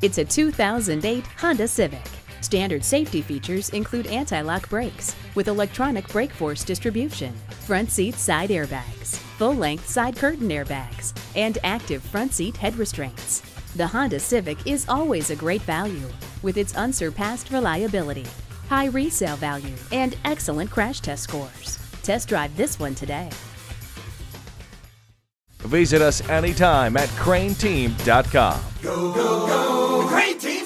It's a 2008 Honda Civic. Standard safety features include anti-lock brakes with electronic brake force distribution, front seat side airbags, full-length side curtain airbags, and active front seat head restraints. The Honda Civic is always a great value with its unsurpassed reliability, high resale value, and excellent crash test scores. Test drive this one today. Visit us anytime at crainteam.com. Go, go, go painting.